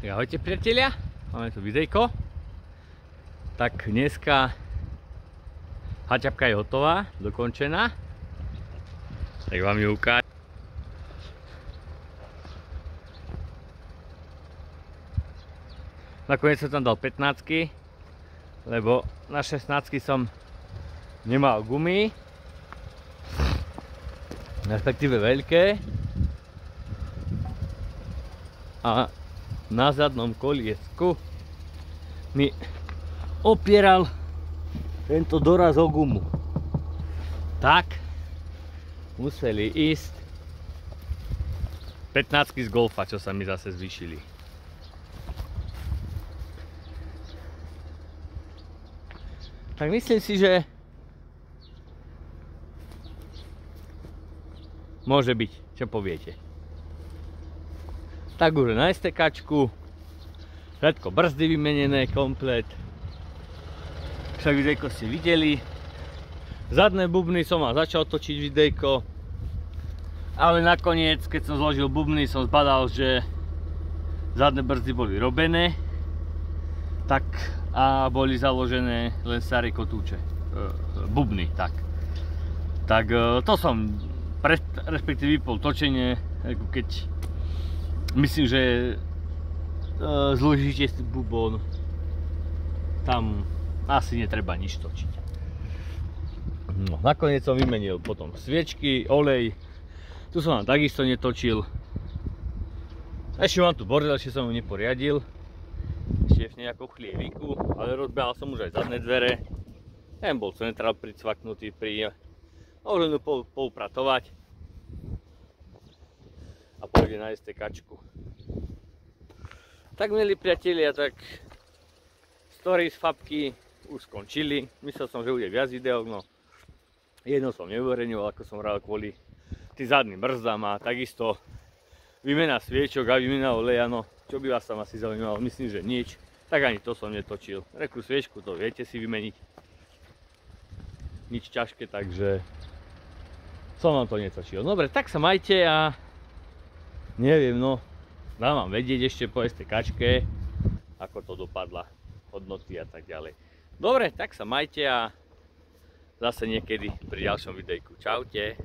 Tak ahojte priatelia, máme tu videjko. Tak dneska haťapka je hotová, dokončená. Tak vám ju ukážem. Nakoniec som tam dal 15 lebo na 16 som nemal gumy respektíve veľké a na zadnom koliesku mi opieral tento doraz o gumu tak museli ísť 15 z golfa, čo sa mi zase zvýšili. Tak myslím si, že môže byť, čo poviete. Tak na STKčku, všetko brzdy vymenené komplet. Však videjko ste videli. Zadné bubny som mal začal točiť videjko, ale nakoniec, keď som zložil bubny, som zbadal, že zadné brzdy boli robené. Tak a boli založené len staré kotúče. E, bubny, tak. Tak e, to som pre, respektíve vypol točenie keď myslím, že e, zložíte bubon tam asi netreba nič točiť no, nakoniec som vymenil potom sviečky, olej tu som vám takisto netočil. Ešte mám tu bordel, ešte som ho neporiadil. Ešte v nejakom chlieviku, ale rozbehal som už aj zadné dvere. Ten bol centrál pricvaknutý pri... Môžem tu poupratovať. Pôjde na STKčku. Tak milí priatelia, tak stories fabky už skončili. Myslel som, že bude viac videok, no jedno som neuverejňoval, ako som hral kvôli tým zadným brzdám a takisto výmena sviečok a výmena oleja, no čo by vás tam asi zaujímalo, myslím, že nič. Tak ani to som netočil. Reku sviečku to viete si vymeniť. Nič ťažké, takže som vám to netočil. Dobre, tak sa majte a neviem, no dám vám vedieť ešte po STKčke, ako to dopadla, hodnoty a tak ďalej. Dobre, tak sa majte a zase niekedy pri ďalšom videjku. Čaute.